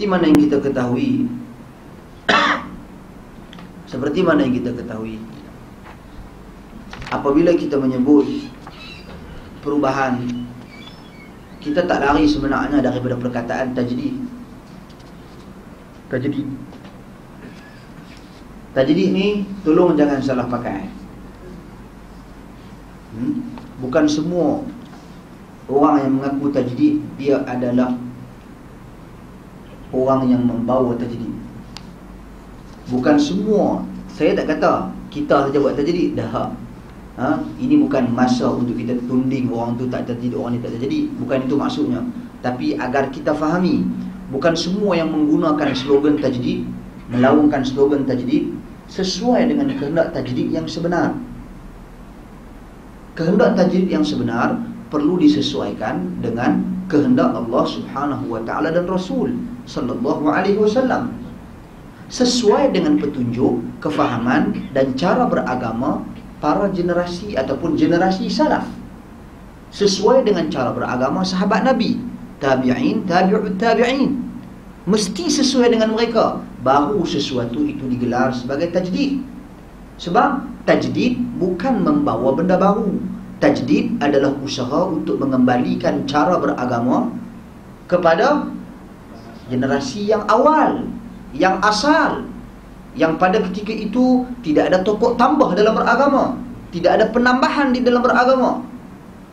seperti mana yang kita ketahui? Seperti mana yang kita ketahui? Apabila kita menyebut perubahan kita tak lari sebenarnya daripada perkataan tajdid tajdid tajdid ni tolong jangan salah pakai. Hmm? bukan semua orang yang mengaku tajdid dia adalah orang yang membawa tajdid bukan semua. Saya tak kata kita saja buat tajdid dah. Ha? ini bukan masa untuk kita tunding orang tu tak tajdid orang ni tak tajdid bukan itu maksudnya. Tapi agar kita fahami bukan semua yang menggunakan slogan tajdid melaungkan slogan tajdid sesuai dengan kehendak tajdid yang sebenar. Kehendak tajdid yang sebenar perlu disesuaikan dengan kehendak Allah Subhanahu wa taala dan Rasul sallallahu alaihi wasallam sesuai dengan petunjuk, kefahaman dan cara beragama para generasi ataupun generasi salaf. Sesuai dengan cara beragama sahabat Nabi, tabi'in, tabi'ut tabi'in. Mesti sesuai dengan mereka baru sesuatu itu digelar sebagai tajdid. Sebab tajdid bukan membawa benda baru. Tajdid adalah usaha untuk mengembalikan cara beragama kepada generasi yang awal yang asal yang pada ketika itu tidak ada tokok tambah dalam beragama tidak ada penambahan di dalam beragama.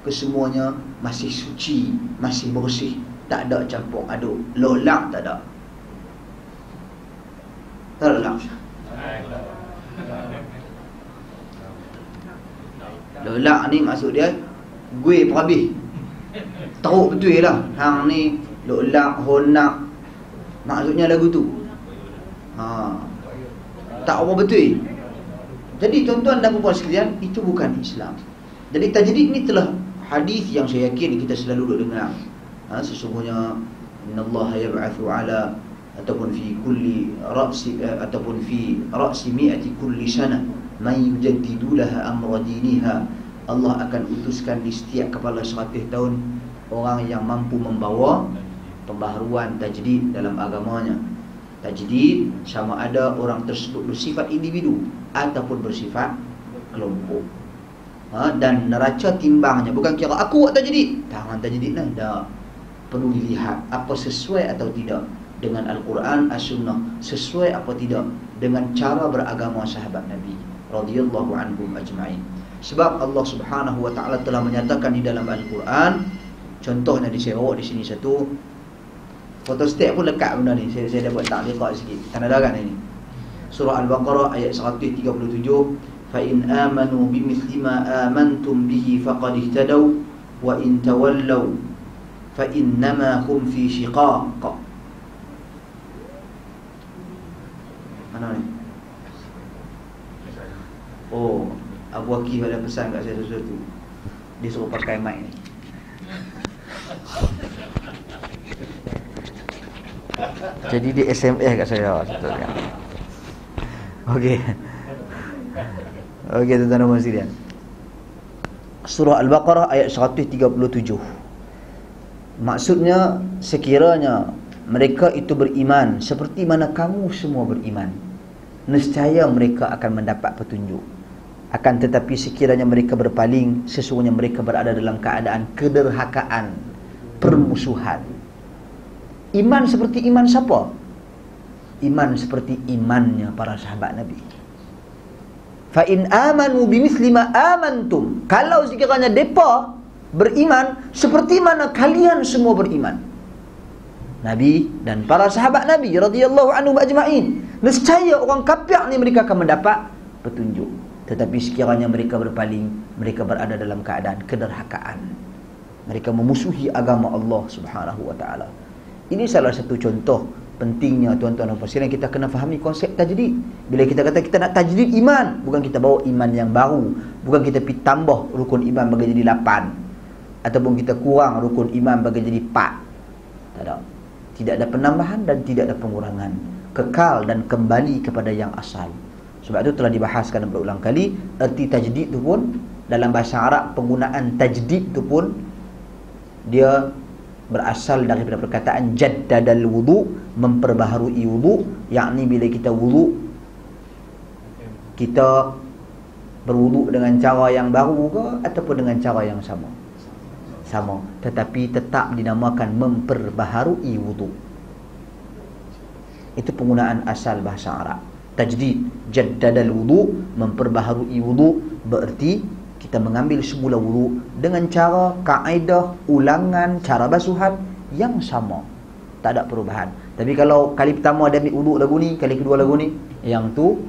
Kesemuanya masih suci masih bersih tak ada campur aduk lolak tak ada. Tak ada lolak ni maksud dia gue perhabis teruk betul lah. Hang ni lolak honak. Maksudnya lagu tu. Ha. Tak apa betul. Jadi tuan-tuan dan puan sekalian Itu bukan Islam. Jadi tajdid ni telah hadis yang saya yakin kita selalu duduk dengar. Ha, Sesungguhnya Inna Allah yab'athu ala Ataupun fi kulli ra'si uh, Ataupun fi ra'si mi'ati kulli sana. Man yujaddidu laha amra diniha Allah akan utuskan di setiap kepala 100 tahun Orang yang mampu membawa Pembaharuan tajdid dalam agamanya Tajdid sama ada orang tersebut bersifat individu ataupun bersifat kelompok. Ha, dan neraca timbangnya bukan kira aku buat tajdid. Tangan tajdid lah dah. Perlu dilihat apa sesuai atau tidak dengan Al-Quran, As-Sunnah, sesuai apa tidak dengan cara beragama sahabat Nabi radhiyallahu anhum ajma'in. Sebab Allah Subhanahu wa taala telah menyatakan di dalam Al-Quran contohnya di sini di sini satu Photostat pun lekat benda ni Saya, saya dah buat takliqat sikit Tanda darah kan ini Surah Al-Baqarah ayat 137 فَإِنْ آمَنُوا بِمِثْلِ مَا آمَنْتُمْ بِهِ فَقَدْ اهْتَدَوْا وَإِنْ تَوَلَّوْا فَإِنَّمَا هُمْ فِي شِقَاقٍ Mana ni? Oh, Abu Akif ada pesan kat saya sesuatu Dia suruh pakai mic ni Jadi dia SMS kat saya sebetulnya. Okey. Okey tuan-tuan dan puan Surah Al-Baqarah ayat 137. Maksudnya sekiranya mereka itu beriman seperti mana kamu semua beriman, nescaya mereka akan mendapat petunjuk. Akan tetapi sekiranya mereka berpaling, sesungguhnya mereka berada dalam keadaan kederhakaan, permusuhan, Iman seperti iman siapa? Iman seperti imannya para sahabat Nabi. Fa in amanu bimithli ma amantum. Kalau sekiranya depa beriman seperti mana kalian semua beriman. Nabi dan para sahabat Nabi radhiyallahu anhu ajma'in. Nescaya orang kafir ni mereka akan mendapat petunjuk. Tetapi sekiranya mereka berpaling, mereka berada dalam keadaan kederhakaan. Mereka memusuhi agama Allah Subhanahu wa taala. Ini salah satu contoh pentingnya tuan-tuan dan puan kita kena fahami konsep tajdid. Bila kita kata kita nak tajdid iman, bukan kita bawa iman yang baru, bukan kita pi tambah rukun iman bagi jadi lapan ataupun kita kurang rukun iman bagi jadi empat. Tak ada. Tidak ada penambahan dan tidak ada pengurangan. Kekal dan kembali kepada yang asal. Sebab itu telah dibahaskan berulang kali erti tajdid itu pun dalam bahasa Arab penggunaan tajdid itu pun dia berasal daripada perkataan jaddadal wudu memperbaharui wudu. Yakni bila kita wudu kita berwuduk dengan cara yang baru ke ataupun dengan cara yang sama? Sama. Tetapi tetap dinamakan memperbaharui wudu. Itu penggunaan asal bahasa Arab tajdid jaddadal wudu memperbaharui wudu. Bererti kita mengambil semula wudu dengan cara kaedah ulangan cara basuhan yang sama. Tak ada perubahan. Tapi kalau kali pertama dia ambil wudu lagu ni kali kedua lagu ni yang tu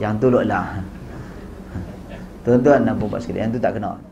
yang tu lah Tuan-tuan dan puan sekalian Yang tu tak kena